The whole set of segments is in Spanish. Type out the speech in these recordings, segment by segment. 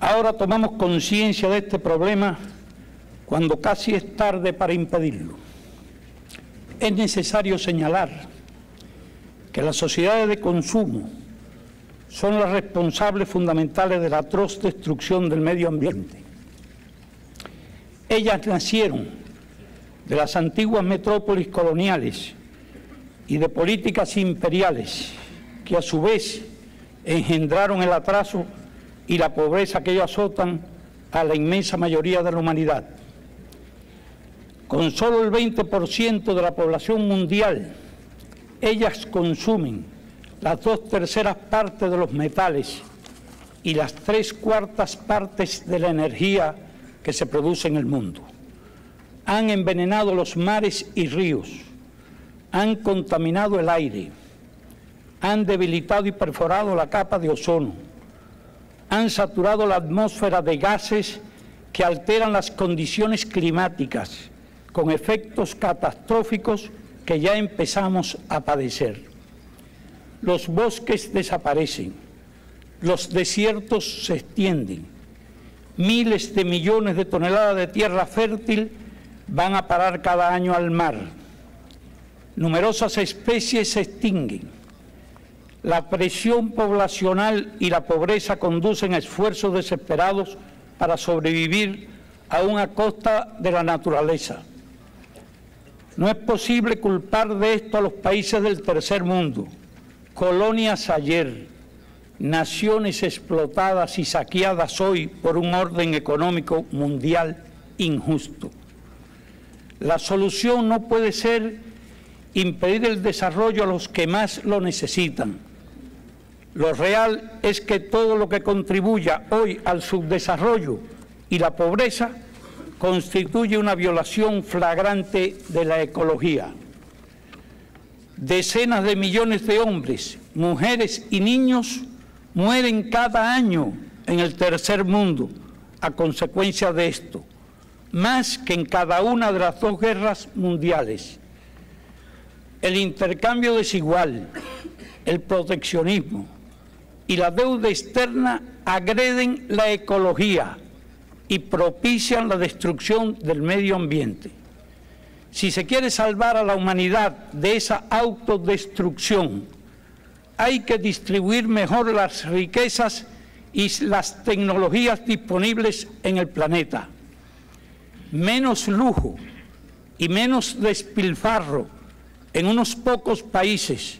Ahora tomamos conciencia de este problema cuando casi es tarde para impedirlo. Es necesario señalar que las sociedades de consumo son las responsables fundamentales de la atroz destrucción del medio ambiente. Ellas nacieron de las antiguas metrópolis coloniales y de políticas imperiales que a su vez engendraron el atraso y la pobreza que ellos azotan a la inmensa mayoría de la humanidad. Con solo el 20% de la población mundial, ellas consumen las dos terceras partes de los metales y las tres cuartas partes de la energía que se produce en el mundo. Han envenenado los mares y ríos, han contaminado el aire, han debilitado y perforado la capa de ozono, han saturado la atmósfera de gases que alteran las condiciones climáticas con efectos catastróficos que ya empezamos a padecer. Los bosques desaparecen, los desiertos se extienden, miles de millones de toneladas de tierra fértil van a parar cada año al mar, numerosas especies se extinguen, la presión poblacional y la pobreza conducen a esfuerzos desesperados para sobrevivir aún a costa de la naturaleza. No es posible culpar de esto a los países del tercer mundo, colonias ayer, naciones explotadas y saqueadas hoy por un orden económico mundial injusto. La solución no puede ser impedir el desarrollo a los que más lo necesitan lo real es que todo lo que contribuya hoy al subdesarrollo y la pobreza constituye una violación flagrante de la ecología. Decenas de millones de hombres, mujeres y niños mueren cada año en el tercer mundo a consecuencia de esto, más que en cada una de las dos guerras mundiales. El intercambio desigual, el proteccionismo, y la deuda externa agreden la ecología y propician la destrucción del medio ambiente. Si se quiere salvar a la humanidad de esa autodestrucción, hay que distribuir mejor las riquezas y las tecnologías disponibles en el planeta. Menos lujo y menos despilfarro en unos pocos países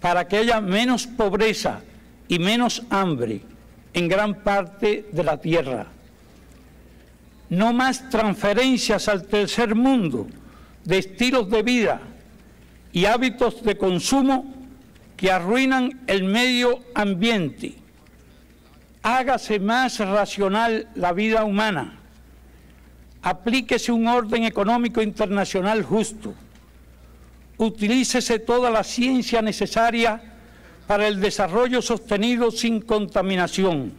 para que haya menos pobreza y menos hambre en gran parte de la tierra. No más transferencias al tercer mundo de estilos de vida y hábitos de consumo que arruinan el medio ambiente. Hágase más racional la vida humana. Aplíquese un orden económico internacional justo. Utilícese toda la ciencia necesaria para el desarrollo sostenido sin contaminación.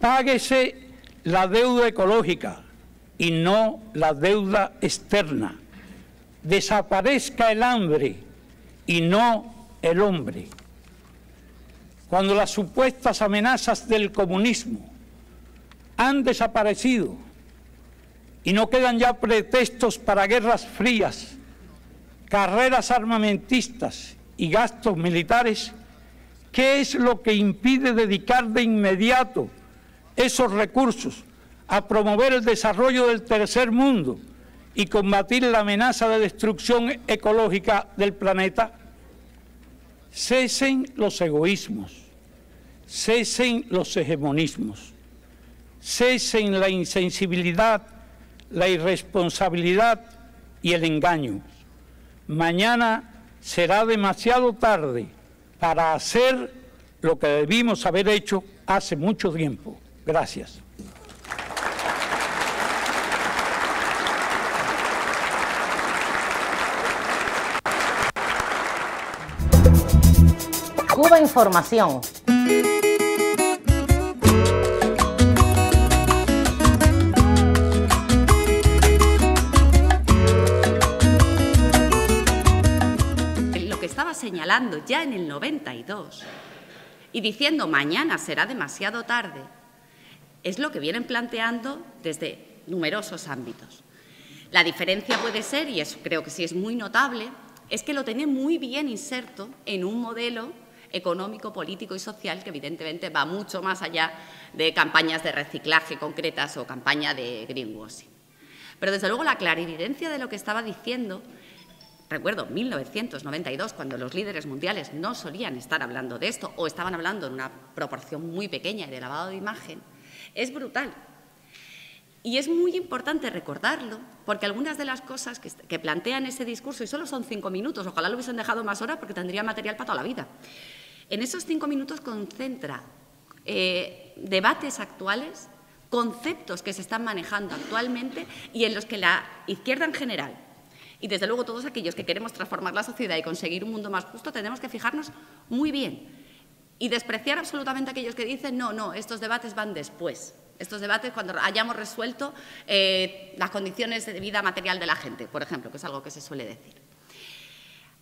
Páguese la deuda ecológica y no la deuda externa. Desaparezca el hambre y no el hombre. Cuando las supuestas amenazas del comunismo han desaparecido y no quedan ya pretextos para guerras frías, carreras armamentistas y gastos militares, ¿qué es lo que impide dedicar de inmediato esos recursos a promover el desarrollo del tercer mundo y combatir la amenaza de destrucción ecológica del planeta? Cesen los egoísmos, cesen los hegemonismos, cesen la insensibilidad, la irresponsabilidad y el engaño. Mañana será demasiado tarde para hacer lo que debimos haber hecho hace mucho tiempo. Gracias. Cuba Información. Señalando ya en el 92 y diciendo mañana será demasiado tarde, Es lo que vienen planteando desde numerosos ámbitos. La diferencia puede ser, y eso creo que sí es muy notable, es que lo tienen muy bien inserto en un modelo económico, político y social que evidentemente va mucho más allá de campañas de reciclaje concretas o campaña de greenwashing. Pero desde luego la clarividencia de lo que estaba diciendo, recuerdo 1992, cuando los líderes mundiales no solían estar hablando de esto o estaban hablando en una proporción muy pequeña de lavado de imagen, es brutal. Y es muy importante recordarlo, porque algunas de las cosas que, plantean ese discurso, y solo son cinco minutos, ojalá lo hubiesen dejado más horas porque tendría material para toda la vida, en esos cinco minutos concentra eh, debates actuales, conceptos que se están manejando actualmente y en los que la izquierda en general, y desde luego todos aquellos que queremos transformar la sociedad y conseguir un mundo más justo, tenemos que fijarnos muy bien y despreciar absolutamente a aquellos que dicen, no, no, estos debates van después estos debates cuando hayamos resuelto eh, las condiciones de vida material de la gente, por ejemplo, que es algo que se suele decir.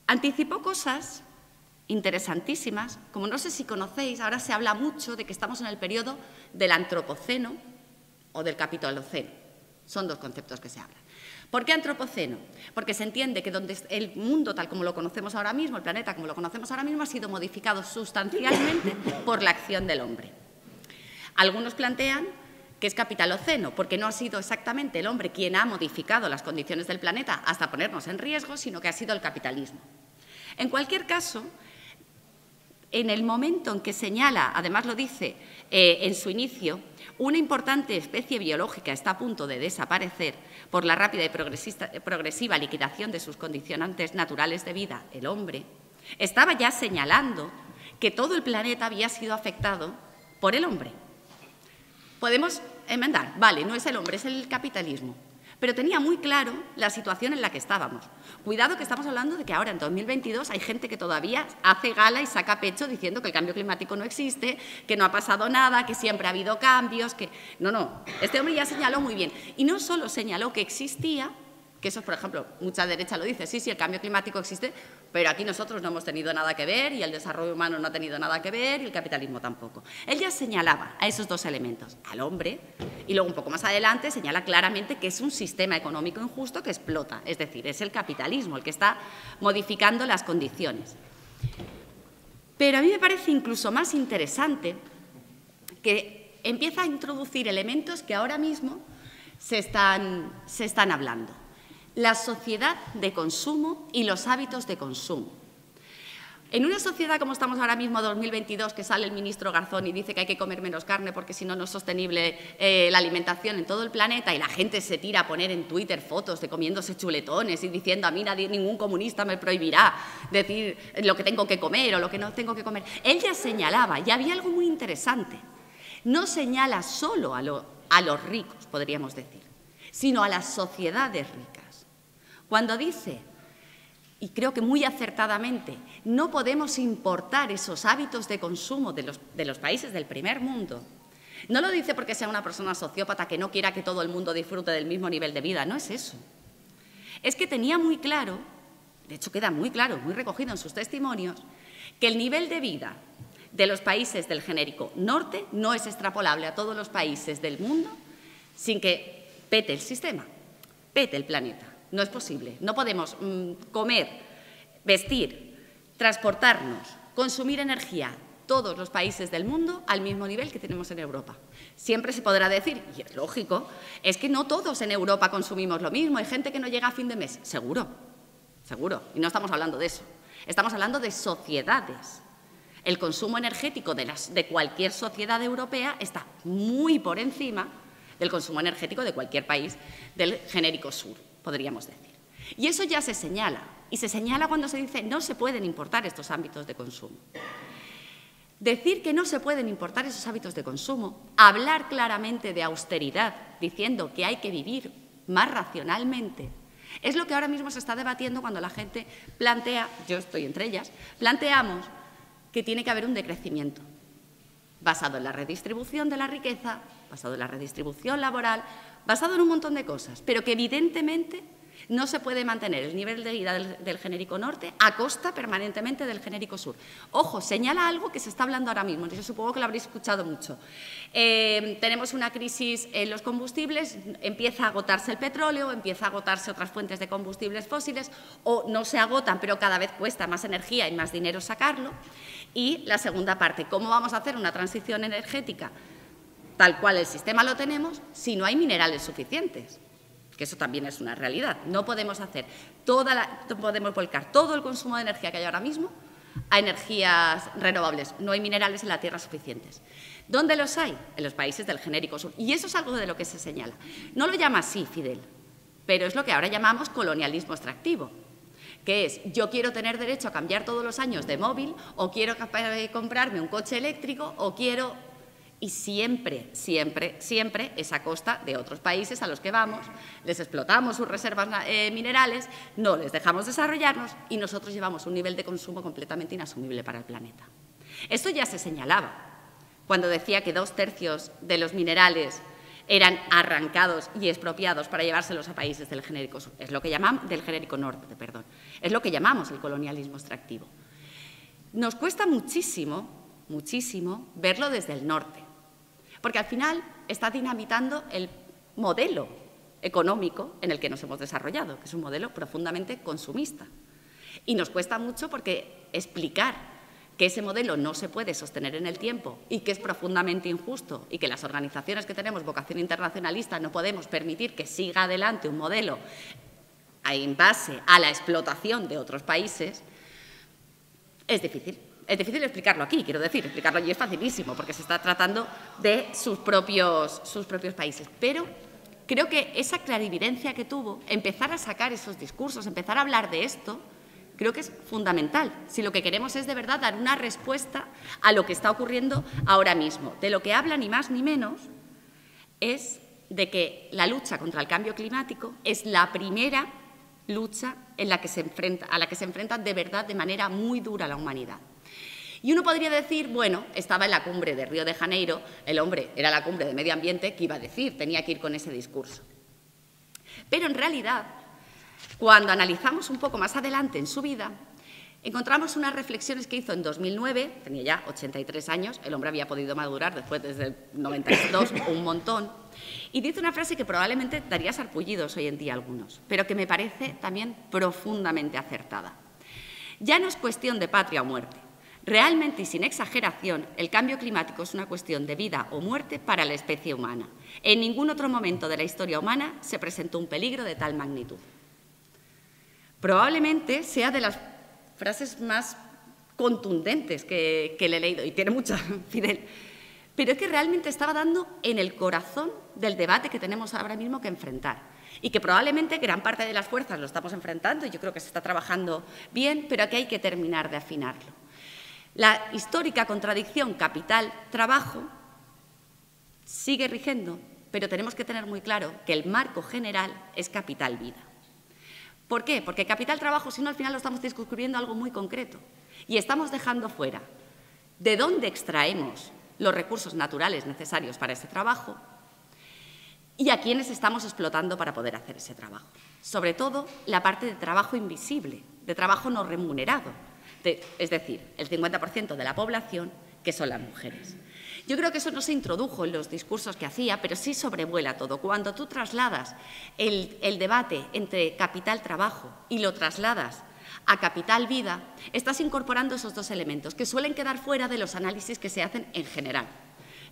Anticipó cosas interesantísimas, como no sé si conocéis, ahora se habla mucho de que estamos en el periodo del antropoceno o del capitoloceno. Son dos conceptos que se hablan. ¿Por qué antropoceno? Porque se entiende que donde el mundo tal como lo conocemos ahora mismo, el planeta como lo conocemos ahora mismo, ha sido modificado sustancialmente por la acción del hombre. Algunos plantean que es capitaloceno, porque no ha sido exactamente el hombre quien ha modificado las condiciones del planeta hasta ponernos en riesgo, sino que ha sido el capitalismo. En cualquier caso, en el momento en que señala, además lo dice eh, en su inicio, una importante especie biológica está a punto de desaparecer por la rápida y progresiva liquidación de sus condicionantes naturales de vida, el hombre, estaba ya señalando que todo el planeta había sido afectado por el hombre. Podemos enmendar, vale, no es el hombre, es el capitalismo. Pero tenía muy claro la situación en la que estábamos. Cuidado que estamos hablando de que ahora, en 2022, hay gente que todavía hace gala y saca pecho diciendo que el cambio climático no existe, que no ha pasado nada, que siempre ha habido cambios, que... No, no, este hombre ya señaló muy bien. Y no solo señaló que existía, que eso, por ejemplo, mucha derecha lo dice, sí, sí, el cambio climático existe, pero aquí nosotros no hemos tenido nada que ver y el desarrollo humano no ha tenido nada que ver y el capitalismo tampoco. Él ya señalaba a esos dos elementos, al hombre, y luego un poco más adelante señala claramente que es un sistema económico injusto que explota, es decir, es el capitalismo el que está modificando las condiciones. Pero a mí me parece incluso más interesante que empieza a introducir elementos que ahora mismo se están, se están hablando la sociedad de consumo y los hábitos de consumo. En una sociedad como estamos ahora mismo, 2022, que sale el ministro Garzón y dice que hay que comer menos carne porque si no, no es sostenible eh, la alimentación en todo el planeta y la gente se tira a poner en Twitter fotos de comiéndose chuletones y diciendo a mí nadie, ningún comunista me prohibirá decir lo que tengo que comer o lo que no tengo que comer. Él ya señalaba, y había algo muy interesante, no señala solo a los ricos, podríamos decir, sino a las sociedades ricas. Cuando dice, y creo que muy acertadamente, no podemos importar esos hábitos de consumo de los, países del primer mundo, no lo dice porque sea una persona sociópata que no quiera que todo el mundo disfrute del mismo nivel de vida, no es eso. Es que tenía muy claro, de hecho queda muy claro, muy recogido en sus testimonios, que el nivel de vida de los países del genérico norte no es extrapolable a todos los países del mundo sin que pete el sistema, pete el planeta. No es posible. No podemos mm, comer, vestir, transportarnos, consumir energía, todos los países del mundo al mismo nivel que tenemos en Europa. Siempre se podrá decir, y es lógico, es que no todos en Europa consumimos lo mismo. Hay gente que no llega a fin de mes. Seguro, seguro. Y no estamos hablando de eso. Estamos hablando de sociedades. El consumo energético de, de cualquier sociedad europea está muy por encima del consumo energético de cualquier país del genérico sur podríamos decir. Y eso ya se señala, y se señala cuando se dice no se pueden importar estos ámbitos de consumo. Decir que no se pueden importar esos hábitos de consumo, hablar claramente de austeridad, diciendo que hay que vivir más racionalmente, es lo que ahora mismo se está debatiendo cuando la gente plantea, yo estoy entre ellas, planteamos que tiene que haber un decrecimiento basado en la redistribución de la riqueza, basado en la redistribución laboral, basado en un montón de cosas, pero que evidentemente No se puede mantener el nivel de vida del, genérico norte a costa permanentemente del genérico sur. Ojo, señala algo que se está hablando ahora mismo, yo supongo que lo habréis escuchado mucho. Eh, tenemos una crisis en los combustibles, empieza a agotarse el petróleo, empieza a agotarse otras fuentes de combustibles fósiles, o no se agotan, pero cada vez cuesta más energía y más dinero sacarlo. Y la segunda parte, ¿cómo vamos a hacer una transición energética tal cual el sistema lo tenemos si no hay minerales suficientes? que eso también es una realidad. No podemos hacer toda la, podemos volcar todo el consumo de energía que hay ahora mismo a energías renovables. No hay minerales en la tierra suficientes. ¿Dónde los hay? En los países del genérico sur. Y eso es algo de lo que se señala. No lo llama así Fidel, pero es lo que ahora llamamos colonialismo extractivo que es yo quiero tener derecho a cambiar todos los años de móvil o quiero comprarme un coche eléctrico o quiero y siempre, siempre, siempre es a costa de otros países a los que vamos, les explotamos sus reservas eh, minerales, no les dejamos desarrollarnos y nosotros llevamos un nivel de consumo completamente inasumible para el planeta. Esto ya se señalaba cuando decía que dos tercios de los minerales eran arrancados y expropiados para llevárselos a países del genérico, es lo que llamamos, del genérico norte, perdón, es lo que llamamos el colonialismo extractivo. Nos cuesta muchísimo, muchísimo verlo desde el norte porque al final está dinamitando el modelo económico en el que nos hemos desarrollado, que es un modelo profundamente consumista. Y nos cuesta mucho porque explicar que ese modelo no se puede sostener en el tiempo y que es profundamente injusto y que las organizaciones que tenemos vocación internacionalista no podemos permitir que siga adelante un modelo en base a la explotación de otros países, es difícil. Es difícil explicarlo aquí, quiero decir, explicarlo allí es facilísimo porque se está tratando de sus propios, países. Pero creo que esa clarividencia que tuvo, empezar a sacar esos discursos, empezar a hablar de esto, creo que es fundamental. Si lo que queremos es de verdad dar una respuesta a lo que está ocurriendo ahora mismo. De lo que habla ni más ni menos es de que la lucha contra el cambio climático es la primera lucha en la que se enfrenta, a la que se enfrenta de verdad de manera muy dura la humanidad. Y uno podría decir, bueno, estaba en la cumbre de Río de Janeiro, el hombre era la cumbre de medio ambiente, ¿qué iba a decir? Tenía que ir con ese discurso. Pero en realidad, cuando analizamos un poco más adelante en su vida, encontramos unas reflexiones que hizo en 2009, tenía ya 83 años, el hombre había podido madurar después desde el 92 un montón, y dice una frase que probablemente daría sarpullidos hoy en día a algunos, pero que me parece también profundamente acertada. Ya no es cuestión de patria o muerte, Realmente y sin exageración, el cambio climático es una cuestión de vida o muerte para la especie humana. En ningún otro momento de la historia humana se presentó un peligro de tal magnitud. Probablemente sea de las frases más contundentes que, le he leído, y tiene mucha, Fidel, pero es que realmente estaba dando en el corazón del debate que tenemos ahora mismo que enfrentar y que probablemente gran parte de las fuerzas lo estamos enfrentando y yo creo que se está trabajando bien, pero que hay que terminar de afinarlo. La histórica contradicción capital-trabajo sigue rigiendo, pero tenemos que tener muy claro que el marco general es capital-vida. ¿Por qué? Porque capital-trabajo, si no, al final lo estamos discutiendo algo muy concreto y estamos dejando fuera de dónde extraemos los recursos naturales necesarios para ese trabajo y a quiénes estamos explotando para poder hacer ese trabajo. Sobre todo la parte de trabajo invisible, de trabajo no remunerado, es decir, el 50% de la población, que son las mujeres. Yo creo que eso no se introdujo en los discursos que hacía, pero sí sobrevuela todo. Cuando tú trasladas el, el debate entre capital-trabajo y lo trasladas a capital-vida, estás incorporando esos dos elementos que suelen quedar fuera de los análisis que se hacen en general.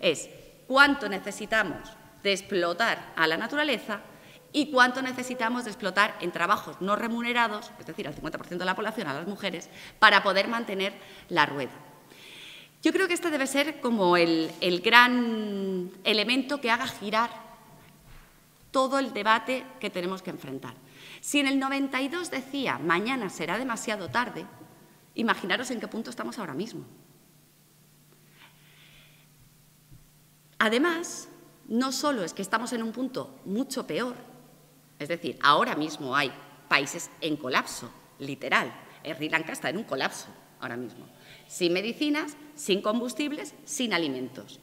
Es cuánto necesitamos de explotar a la naturaleza y cuánto necesitamos explotar en trabajos no remunerados, es decir, al 50% de la población, a las mujeres, para poder mantener la rueda. Yo creo que este debe ser como el, el gran elemento que haga girar todo el debate que tenemos que enfrentar. Si en el 92 decía mañana será demasiado tarde, imaginaros en qué punto estamos ahora mismo. Además, no solo es que estamos en un punto mucho peor, es decir, ahora mismo hay países en colapso, literal. Sri Lanka está en un colapso ahora mismo. Sin medicinas, sin combustibles, sin alimentos.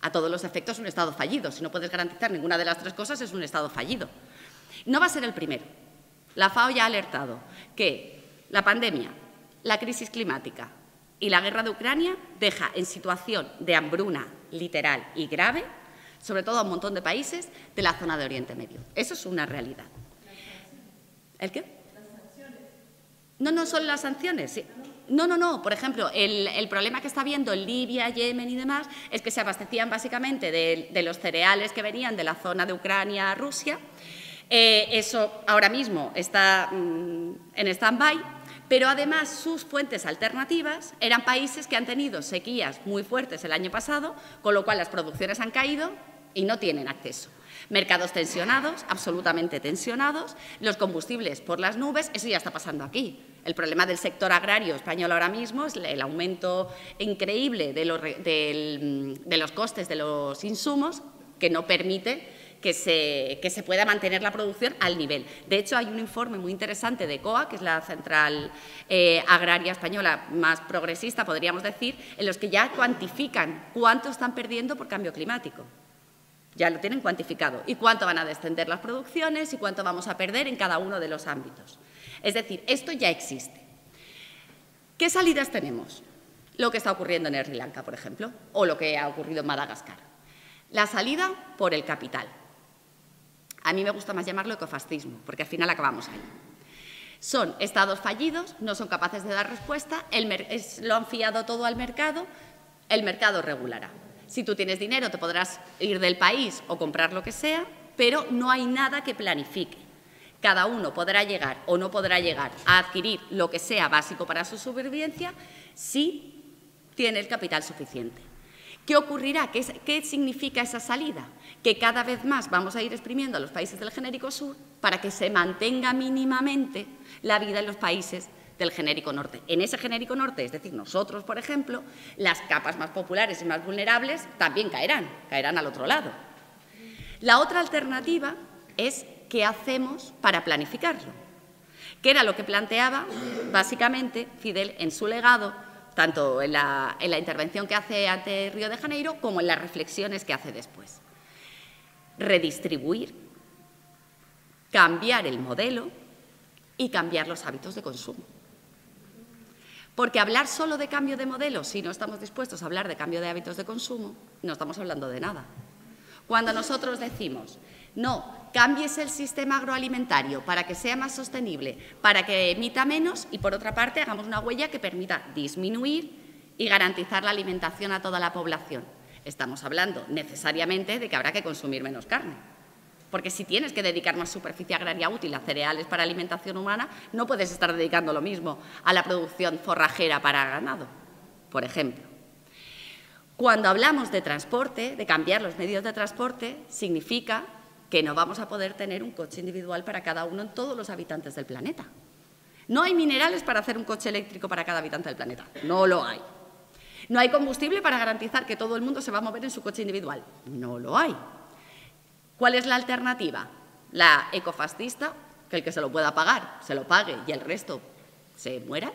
A todos los efectos un Estado fallido. Si no puedes garantizar ninguna de las tres cosas, es un Estado fallido. No va a ser el primero. La FAO ya ha alertado que la pandemia, la crisis climática y la guerra de Ucrania deja en situación de hambruna literal y grave, sobre todo a un montón de países de la zona de Oriente Medio. Eso es una realidad. ¿El qué? No, no son las sanciones. No, no, no. Por ejemplo, el, problema que está habiendo en Libia, Yemen y demás es que se abastecían básicamente de, los cereales que venían de la zona de Ucrania, Rusia. Eh, eso ahora mismo está mm, en stand-by, pero además sus fuentes alternativas eran países que han tenido sequías muy fuertes el año pasado, con lo cual las producciones han caído y no tienen acceso. Mercados tensionados, absolutamente tensionados, los combustibles por las nubes, eso ya está pasando aquí. El problema del sector agrario español ahora mismo es el aumento increíble de los, de los costes de los insumos que no permite que se, pueda mantener la producción al nivel. De hecho, hay un informe muy interesante de COA, que es la central eh, agraria española más progresista, podríamos decir, en los que ya cuantifican cuánto están perdiendo por cambio climático. Ya lo tienen cuantificado. Y cuánto van a descender las producciones y cuánto vamos a perder en cada uno de los ámbitos. Es decir, esto ya existe. ¿Qué salidas tenemos? Lo que está ocurriendo en Sri Lanka, por ejemplo, o lo que ha ocurrido en Madagascar. La salida por el capital. A mí me gusta más llamarlo ecofascismo, porque al final acabamos ahí. Son estados fallidos, no son capaces de dar respuesta, lo han fiado todo al mercado, el mercado regulará. Si tú tienes dinero te podrás ir del país o comprar lo que sea, pero no hay nada que planifique. Cada uno podrá llegar o no podrá llegar a adquirir lo que sea básico para su supervivencia si tiene el capital suficiente. ¿Qué ocurrirá? ¿Qué, significa esa salida? Que cada vez más vamos a ir exprimiendo a los países del genérico sur para que se mantenga mínimamente la vida en los países del genérico norte. En ese genérico norte, es decir, nosotros, por ejemplo, las capas más populares y más vulnerables también caerán, caerán al otro lado. La otra alternativa es qué hacemos para planificarlo, que era lo que planteaba básicamente Fidel en su legado tanto en la, intervención que hace ante Río de Janeiro como en las reflexiones que hace después. Redistribuir, cambiar el modelo y cambiar los hábitos de consumo. Porque hablar solo de cambio de modelo, si no estamos dispuestos a hablar de cambio de hábitos de consumo, no estamos hablando de nada. Cuando nosotros decimos, no, cambies el sistema agroalimentario para que sea más sostenible, para que emita menos y, por otra parte, hagamos una huella que permita disminuir y garantizar la alimentación a toda la población. Estamos hablando necesariamente de que habrá que consumir menos carne. Porque si tienes que dedicar más superficie agraria útil a cereales para alimentación humana, no puedes estar dedicando lo mismo a la producción forrajera para ganado, por ejemplo. Cuando hablamos de transporte, de cambiar los medios de transporte, significa que no vamos a poder tener un coche individual para cada uno en todos los habitantes del planeta. No hay minerales para hacer un coche eléctrico para cada habitante del planeta. No lo hay. No hay combustible para garantizar que todo el mundo se va a mover en su coche individual. No lo hay. ¿Cuál es la alternativa? La ecofascista, que el que se lo pueda pagar, se lo pague y el resto se muera.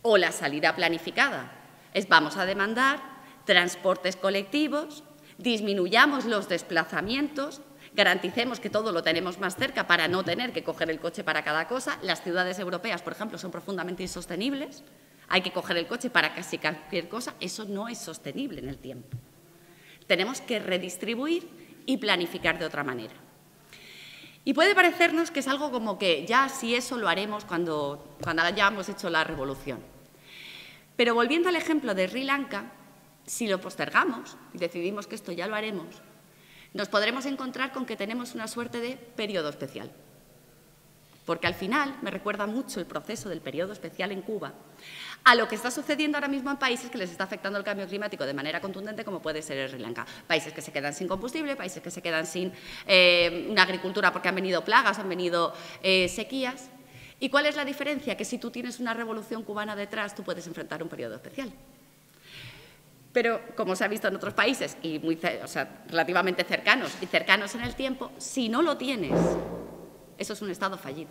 O la salida planificada. Es vamos a demandar transportes colectivos, disminuyamos los desplazamientos, garanticemos que todo lo tenemos más cerca para no tener que coger el coche para cada cosa. Las ciudades europeas, por ejemplo, son profundamente insostenibles. Hay que coger el coche para casi cualquier cosa. Eso no es sostenible en el tiempo. Tenemos que redistribuir y planificar de otra manera. Y puede parecernos que es algo como que ya si eso lo haremos cuando, cuando hayamos hecho la revolución. Pero volviendo al ejemplo de Sri Lanka, si lo postergamos y decidimos que esto ya lo haremos, nos podremos encontrar con que tenemos una suerte de periodo especial. Porque al final me recuerda mucho el proceso del periodo especial en Cuba a lo que está sucediendo ahora mismo en países que les está afectando el cambio climático de manera contundente, como puede ser Sri Lanka. Países que se quedan sin combustible, países que se quedan sin eh, una agricultura porque han venido plagas, han venido eh, sequías. ¿Y cuál es la diferencia? Que si tú tienes una revolución cubana detrás, tú puedes enfrentar un periodo especial. Pero, como se ha visto en otros países, y muy, relativamente cercanos y cercanos en el tiempo, si no lo tienes, eso es un estado fallido,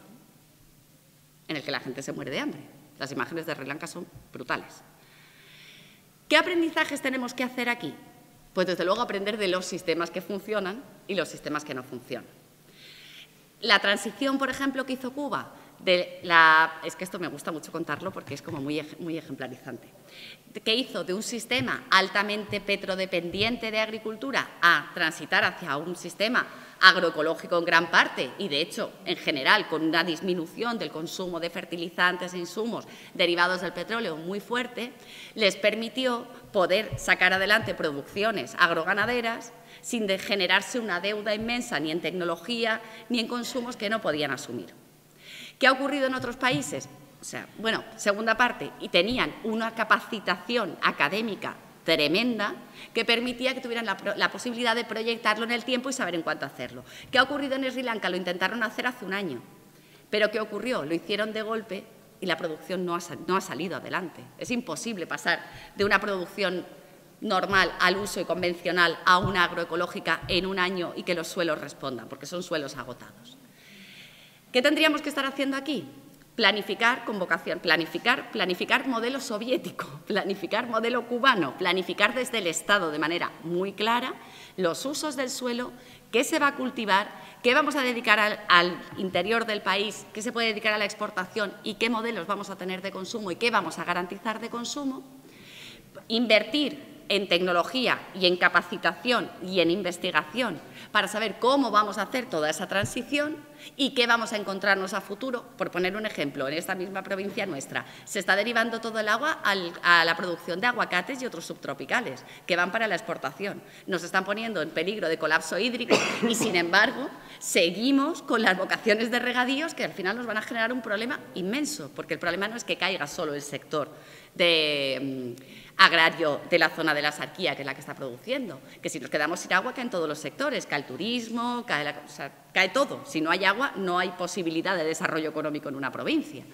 en el que la gente se muere de hambre. Las imágenes de Sri Lanka son brutales. ¿Qué aprendizajes tenemos que hacer aquí? Pues desde luego aprender de los sistemas que funcionan y los sistemas que no funcionan. La transición, por ejemplo, que hizo Cuba, de la, es que esto me gusta mucho contarlo porque es como muy, ejemplarizante, que hizo de un sistema altamente petrodependiente de agricultura a transitar hacia un sistema agroecológico en gran parte y, de hecho, en general, con una disminución del consumo de fertilizantes e insumos derivados del petróleo muy fuerte, les permitió poder sacar adelante producciones agroganaderas sin generarse una deuda inmensa ni en tecnología ni en consumos que no podían asumir. ¿Qué ha ocurrido en otros países? O sea, bueno, segunda parte, y tenían una capacitación académica tremenda que permitía que tuvieran la, posibilidad de proyectarlo en el tiempo y saber en cuánto hacerlo. ¿Qué ha ocurrido en Sri Lanka? Lo intentaron hacer hace un año. Pero ¿qué ocurrió? Lo hicieron de golpe y la producción no ha, no ha salido adelante. Es imposible pasar de una producción normal al uso y convencional a una agroecológica en un año y que los suelos respondan, porque son suelos agotados. ¿Qué tendríamos que estar haciendo aquí? Planificar convocación, planificar, planificar modelo soviético, planificar modelo cubano, planificar desde el Estado de manera muy clara los usos del suelo, qué se va a cultivar, qué vamos a dedicar al, al, interior del país, qué se puede dedicar a la exportación y qué modelos vamos a tener de consumo y qué vamos a garantizar de consumo. Invertir en tecnología y en capacitación y en investigación para saber cómo vamos a hacer toda esa transición y qué vamos a encontrarnos a futuro. Por poner un ejemplo, en esta misma provincia nuestra se está derivando todo el agua a la producción de aguacates y otros subtropicales que van para la exportación. Nos están poniendo en peligro de colapso hídrico y, sin embargo, seguimos con las vocaciones de regadíos que al final nos van a generar un problema inmenso, porque el problema no es que caiga solo el sector de mm, agrario de la zona de la sarquía, que es la que está produciendo. Que si nos quedamos sin agua, caen todos los sectores, cae el turismo, cae, cae todo. Si no hay agua, no hay posibilidad de desarrollo económico en una provincia.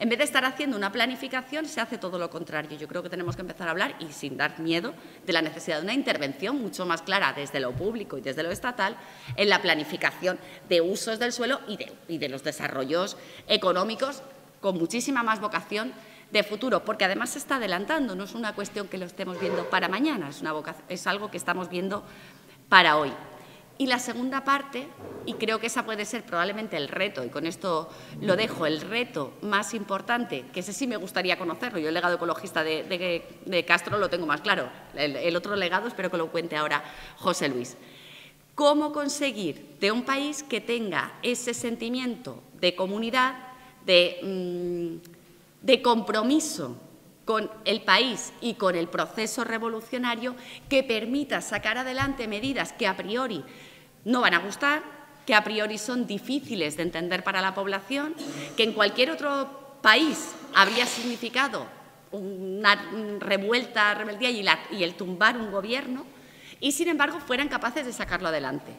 En vez de estar haciendo una planificación, se hace todo lo contrario. Yo creo que tenemos que empezar a hablar, y sin dar miedo, de la necesidad de una intervención mucho más clara desde lo público y desde lo estatal en la planificación de usos del suelo y de, los desarrollos económicos con muchísima más vocación de futuro, porque además se está adelantando, no es una cuestión que lo estemos viendo para mañana, es, una es algo que estamos viendo para hoy. Y la segunda parte, y creo que esa puede ser probablemente el reto, y con esto lo dejo, el reto más importante, que ese sí me gustaría conocerlo, yo el legado ecologista de, Castro lo tengo más claro, el, otro legado espero que lo cuente ahora José Luis. ¿Cómo conseguir de un país que tenga ese sentimiento de comunidad, de... Mm, de compromiso con el país y con el proceso revolucionario que permita sacar adelante medidas que a priori no van a gustar, que a priori son difíciles de entender para la población, que en cualquier otro país habría significado una revuelta, rebeldía y, y el tumbar un gobierno, y sin embargo fueran capaces de sacarlo adelante.